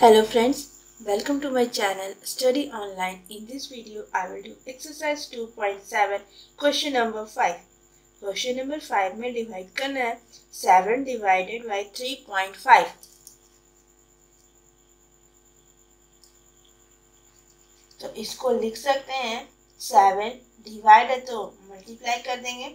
Hello friends, welcome to my channel Study Online. In this video, I will do exercise 2.7 question number 5. Question number 5 में divide करना है 7 divided by 3.5. तो इसको लिख सकते हैं 7 डिवाइड है तो मल्टीप्लाई कर देंगे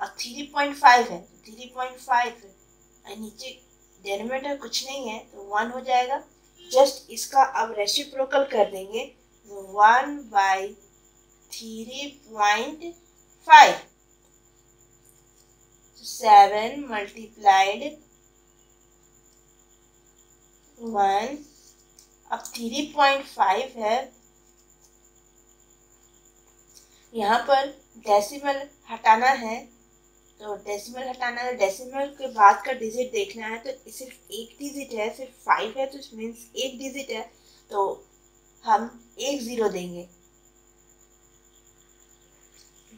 और 3.5 है 3.5 नीचे डेनोमीटर कुछ नहीं है तो 1 हो जाएगा जस्ट इसका अब रेसिप्रोकल कर देंगे। One by three point five seven multiplied one अब थ्री पॉइंट फाइव है। यहाँ पर डेसिमल हटाना है। तो डेसिमल हटाना है डेसिमल के बाद का डिजिट देखना है तो सिर्फ़ एक डिजिट है, सिर्फ़ फाइव है तो मीन्स एक डिजिट है तो हम एक ज़ीरो देंगे।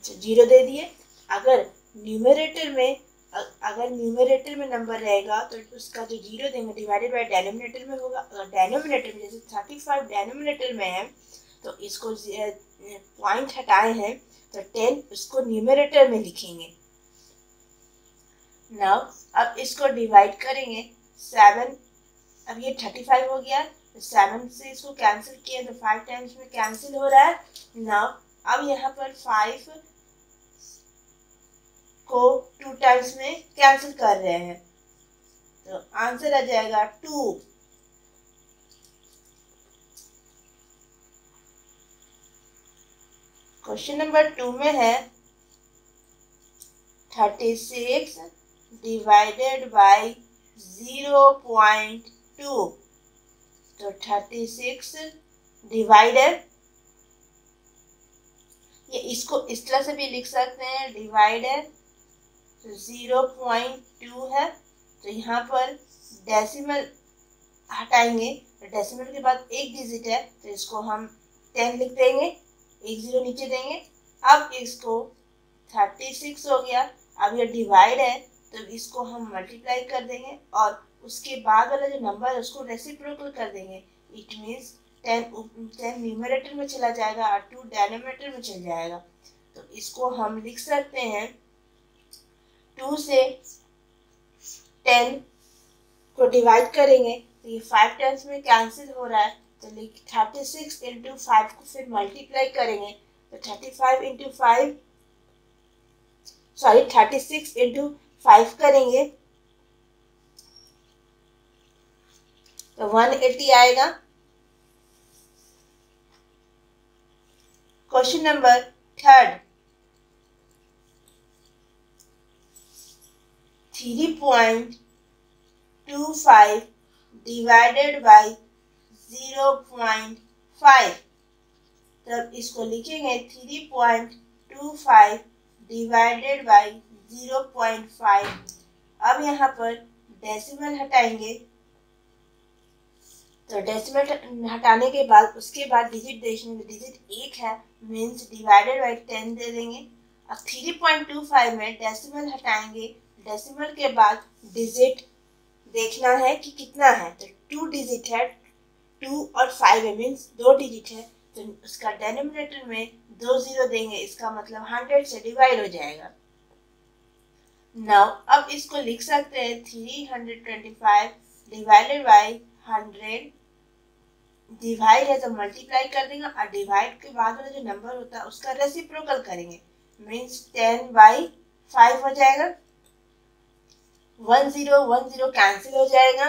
ज़ीरो दे दिए। अगर न्यूमरेटर में, अगर न्यूमरेटर में नंबर रहेगा तो उसका जो ज़ीरो देंगे डिवाइडेड बाय डेनोमिनेटर में होगा। अगर डेनोमिनेटर में, जैसे थर्टी फाइव डेनोमिनेटर में है तो इसको पॉइंट हटाए हैं तो टेन उसको न्यूमरेटर में लिखेंगे। नाउ, अब इसको डिवाइड करेंगे। सेवन अब ये थर्टी फाइव हो गया। तो सेवन से इसको कैंसिल किया तो फाइव टाइम्स में कैंसिल हो रहा है। नाउ, अब यहाँ पर फाइव को टू टाइम्स में कैंसिल कर रहे हैं। तो आंसर आ जाएगा टू क्वेश्चन नंबर टू में है थर्टी सिक्स divided by 0.2 तो 36 डिवाइडेड ये इसको इस तरह से भी लिख सकते हैं डिवाइडेड तो ज़ीरो पॉइंट टू है। तो यहाँ पर डेसिमल हटाएँगे तो डेसिमल के बाद एक डिजिट है तो इसको हम टेन लिख देंगे, एक ज़ीरो नीचे देंगे। अब इसको थर्टी सिक्स हो गया, अब ये डिवाइड है तो इसको हम मल्टीप्लाई कर देंगे और उसके बाद वाला जो नंबर है, उसको रेसिप्रोकल कर देंगे। It means ten ten numerator में चला जाएगा और टू डेनोमीटर में चल जाएगा। तो इसको हम लिख सकते हैं टू से टेन को डिवाइड करेंगे। तो ये फाइव टाइम्स में कैंसिल हो रहा है। तो लिख थर्टी सिक्स इंटू फाइव को फिर मल्टीप्लाई करेंगे। तो thirty five into five sorry thirty six into five करेंगे। तो वन एटी आएगा। Question number third three point two five divided by zero point five तब इसको लिखेंगे three point two five divided by zero point five. अब यहाँ पर decimal हटाएँगे। तो डेसिमल हटाने के बाद, उसके बाद डिजिट देखेंगे डिजिट एक है मीन्स डिवाइडेड बाई टेन दे देंगे। अब थ्री पॉइंट टू फाइव में डेसिमल हटाएँगे। डेसिमल के बाद डिजिट देखना है कि कितना है। तो टू डिजिट है टू और फाइव है मीन्स दो डिजिट है। तो उसका डेनोमिनेटर में दो ज़ीरो देंगे, इसका मतलब हंड्रेड से डिवाइड हो जाएगा। नाउ अब इसको लिख सकते हैं three hundred twenty five divided by hundred divide है तो मल्टीप्लाई कर देंगे और डिवाइड के बाद वाला जो नंबर होता है उसका रेसिप्रोकल करेंगे। मीन्स टेन बाई फाइव हो जाएगा। One zero one zero cancel हो जाएगा।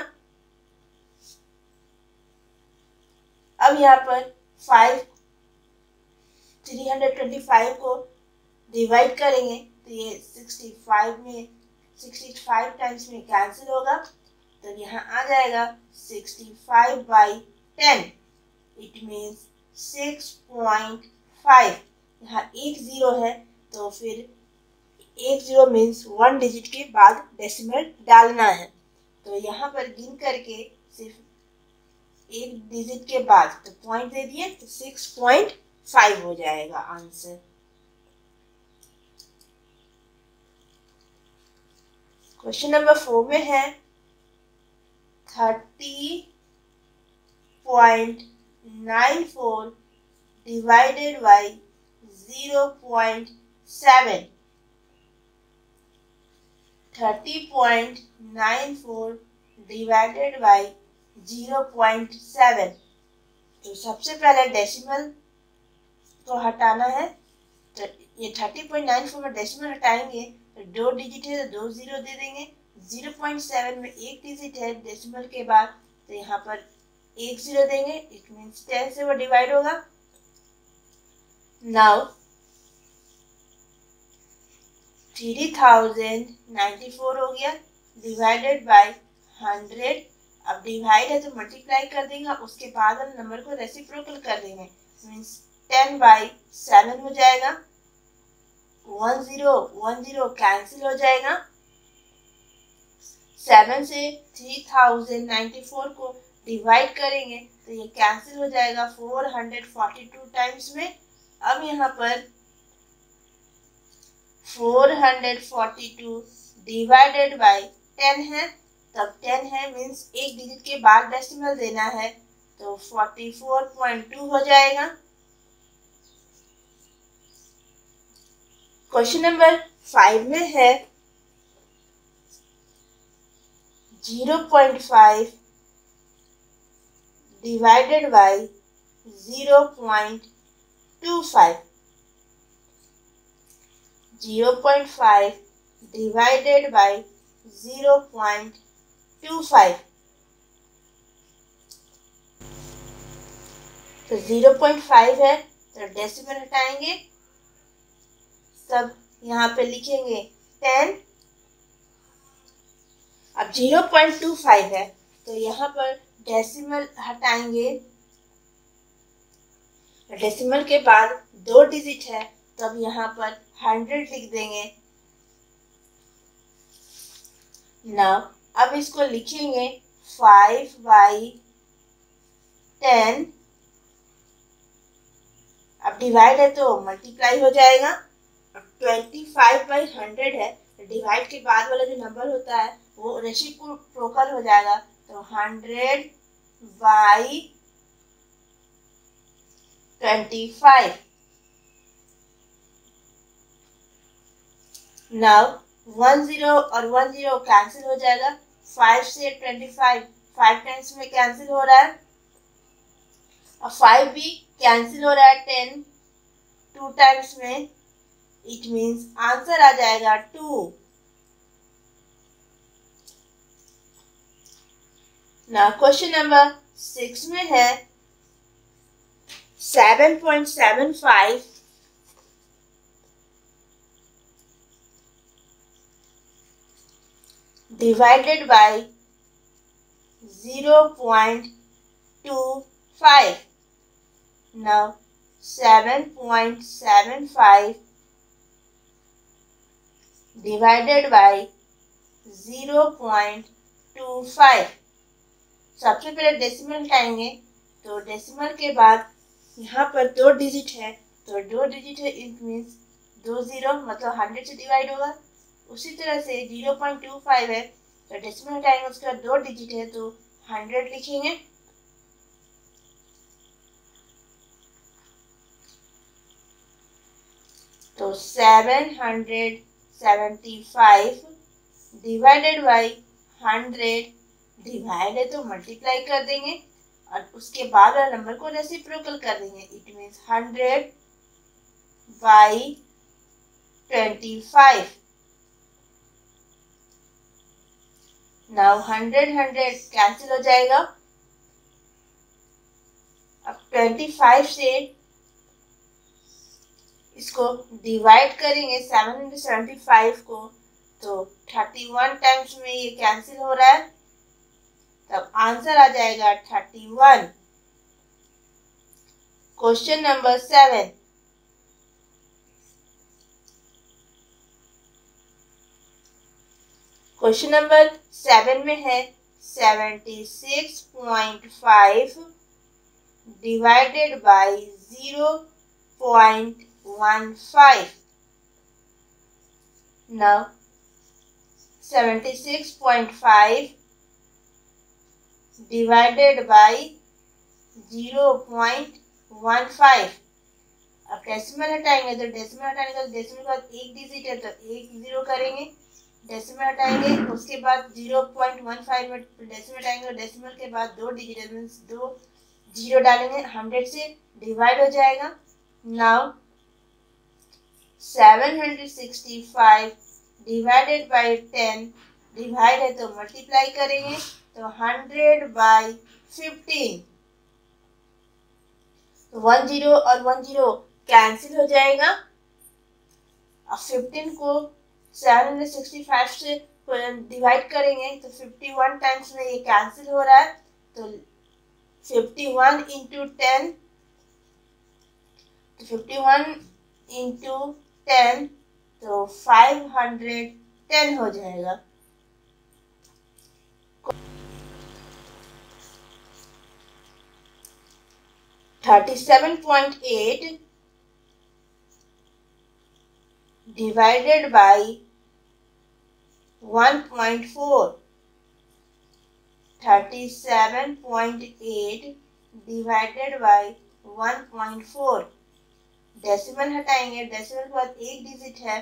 अब यहाँ पर five three hundred twenty five को डिवाइड करेंगे। तो ये सिक्सटी फाइव में सिक्सटी फाइव टाइम्स में कैंसिल होगा तो यहाँ आ जाएगा sixty five by ten it means six point five यहाँ एक ज़ीरो है तो फिर एक ज़ीरो मीन्स वन डिजिट के बाद डेसिमल डालना है। तो यहाँ पर गिन करके सिर्फ़ एक डिजिट के बाद तो पॉइंट दे दिए तो सिक्स पॉइंट फाइव हो जाएगा आंसर क्वेश्चन नंबर फोर में है। Thirty point nine four divided by zero point seven. Thirty point nine four divided by zero point seven. तो सबसे पहले डेसिमल को हटाना है। तो ये थर्टी पॉइंट नाइन फोर में डेसिमल हटाएँगे। तो दो डिजिट है तो दो ज़ीरो दे देंगे। ज़ीरो पॉइंट सेवन में एक डिजिट है डेसिमल के बाद तो यहाँ पर एक ज़ीरो देंगे। इट मीन्स टेन से वो डिवाइड होगा। Now three thousand ninety four हो गया। डिवाइडेड बाय हंड्रेड अब डिवाइड है तो मल्टीप्लाई कर देंगे। उसके बाद हम नंबर को रेसिप्रोकल कर देंगे। मीन्स टेन बाई सेवन हो जाएगा। One zero one zero cancel हो जाएगा। सेवन से थ्री थाउज़ेंड नाइन्टी फोर को डिवाइड करेंगे तो ये कैंसिल हो जाएगा four hundred forty two times में। अब यहाँ पर four hundred forty two divided by ten है, तब टेन है मीन्स एक डिजिट के बाद डेसिमल देना है तो फोर्टी फोर पॉइंट टू हो जाएगा। क्वेश्चन नंबर फाइव में है zero point five divided by zero point two five zero point five divided by zero point two five तो ज़ीरो पॉइंट फाइव है तो डेसिमल हटाएँगे। तब यहाँ पे लिखेंगे टेन। अब ज़ीरो पॉइंट टू फाइव है तो यहाँ पर डेसिमल हटाएँगे। डेसिमल के बाद दो डिजिट है, तब यहाँ पर हंड्रेड लिख देंगे। ना, अब इसको लिखेंगे फाइव बाई टेन। अब डिवाइड है तो मल्टीप्लाई हो जाएगा। ट्वेंटी फाइव बाई हंड्रेड है डिवाइड के बाद वाला जो नंबर होता है, वो रेसिप्रोकल हो जाएगा। तो hundred by twenty five now one zero और वन ज़ीरो कैंसिल हो जाएगा। फाइव से ट्वेंटी फाइव फाइव टाइम्स में कैंसिल हो रहा है। और फाइव भी कैंसिल हो रहा है टेन टू टाइम्स में इट मीन्स आंसर आ जाएगा टू ना क्वेश्चन नंबर सिक्स में है seven point seven five divided by zero point two five divided by 0.25. Now 7.75 divided by 0.25. सबसे पहले डेसिमल हटाएँगे तो डेसिमल के बाद यहाँ पर दो डिजिट है तो दो डिजिट है इट मीन्स दो ज़ीरो मतलब हंड्रेड से डिवाइड होगा उसी तरह से ज़ीरो पॉइंट टू फाइव है तो डेसिमल टाइम उसके बाद दो डिजिट है तो हंड्रेड लिखेंगे तो seven hundred seventy five divided by hundred divide है तो मल्टीप्लाई कर देंगे और उसके बाद वाला नंबर को रेसिप्रोकल कर देंगे। It means hundred by twenty five now hundred hundred cancel हो जाएगा। अब ट्वेंटी फाइव से इसको डिवाइड करेंगे सेवन हंड्रेड सेवेंटी फाइव को तो थर्टी वन टाइम्स में ये कैंसिल हो रहा है। तब आंसर आ जाएगा thirty one question number seven question number seven में है seventy six point five divided by zero point one five now seventy six point five divided by zero point one five अब decimal हटाएँगे तो decimal हटाने का decimal के बाद एक डिजिट है तो एक ज़ीरो करेंगे। डेसिमल हटाएँगे उसके बाद ज़ीरो पॉइंट वन फाइव में डेसिमल हटाएँगे और डेसिमल के बाद दो डिजिट मीन्स दो ज़ीरो डालेंगे हंड्रेड से डिवाइड हो जाएगा। Now seven hundred sixty five divided by ten divide है तो मल्टीप्लाई करेंगे तो हंड्रेड बाई फिफ्टीन। तो वन ज़ीरो और वन ज़ीरो कैंसिल हो जाएगा। अब फिफ्टीन को सेवन हंड्रेड सिक्सटी फाइव से डिवाइड करेंगे तो फिफ्टी वन टाइम्स में ये कैंसिल हो रहा है तो fifty one into ten fifty one into ten तो फाइव हंड्रेड टेन हो जाएगा। Thirty seven point eight divided by 1.4 37.8 one point 1.4 decimal हटाएँगे decimal के बाद एक डिजिट है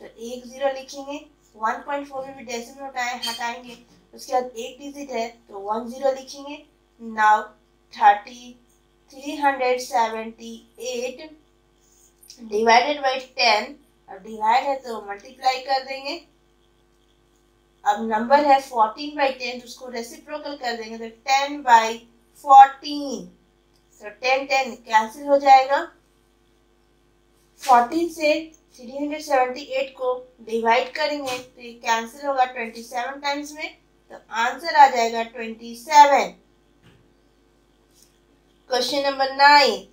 तो एक ज़ीरो लिखेंगे 1.4 में भी डेसिमल हटाए, हटाएँगे, उसके बाद एक डिजिट है तो वन ज़ीरो लिखेंगे now thirty three hundred seventy eight divided by ten अब डिवाइड है तो मल्टीप्लाई कर देंगे, अब नंबर है फोर्टीन बाई टेन तो उसको रेसिप्रोकल कर देंगे तो टेन बाई फोर्टीन तो टेन टेन कैंसिल हो जाएगा फोर्टीन से थ्री हंड्रेड सेवेंटी एट को डिवाइड करेंगे तो ये कैंसिल होगा ट्वेंटी सेवन टाइम्स में तो आंसर आ जाएगा twenty seven question number nine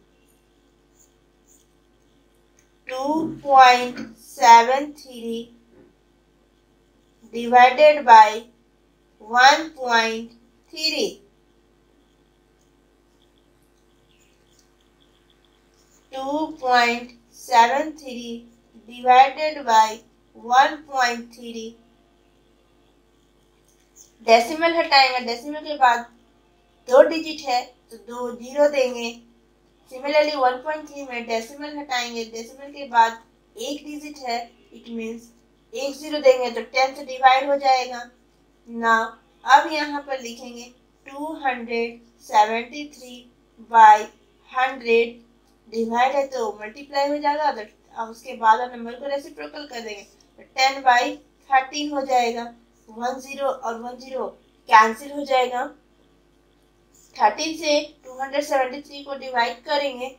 2.73 divided by 1.3 2.73 divided by 1.3 decimal हटाएँगे। Decimal के बाद दो डिजिट है तो दो ज़ीरो देंगे। सिमिलरली 1.3 में डेसिमल हटाएँगे। डेसिमल के बाद एक डिजिट है इट मींस एक ज़ीरो देंगे तो से डिवाइड हो जाएगा। ना अब यहाँ पर लिखेंगे 273 बाई हंड्रेड डिवाइड है तो मल्टीप्लाई हो जाएगा तो उसके बाद हम नंबर को रेसिप्रोकल कर देंगे। तो टेन बाई थर्टीन हो जाएगा वन ज़ीरो और वन ज़ीरो कैंसिल हो जाएगा। थर्टीन से टू हंड्रेड सेवेंटी थ्री को डिवाइड करेंगे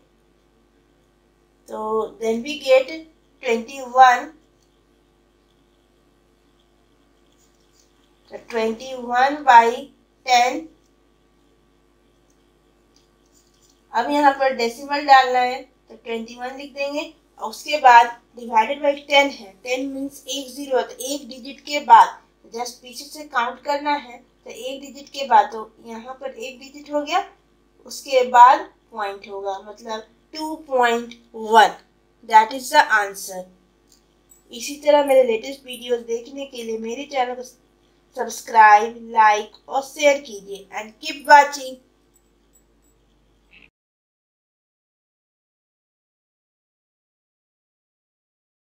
तो then we get twenty one twenty one by ten अब यहाँ पर डेसिमल डालना है तो ट्वेंटी वन लिख देंगे। और उसके बाद डिवाइडेड बाई टेन है। टेन मीन्स एक ज़ीरो तो एक डिजिट के बाद जस्ट पीछे से काउंट करना है तो एक डिजिट के बाद तो यहाँ पर एक डिजिट हो गया। उसके बाद पॉइंट होगा मतलब two point one that is the answer इसी तरह मेरे लेटेस्ट वीडियोस देखने के लिए मेरे चैनल को सब्सक्राइब लाइक और शेयर कीजिए। And keep watching